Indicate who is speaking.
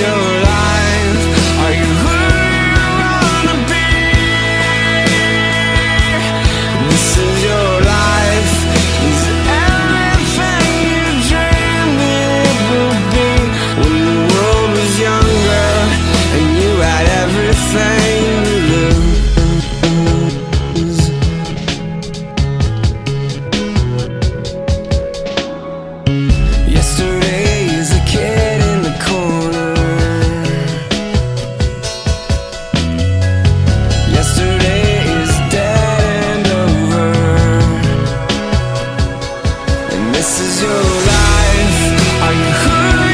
Speaker 1: your This is your life. Are you hurting?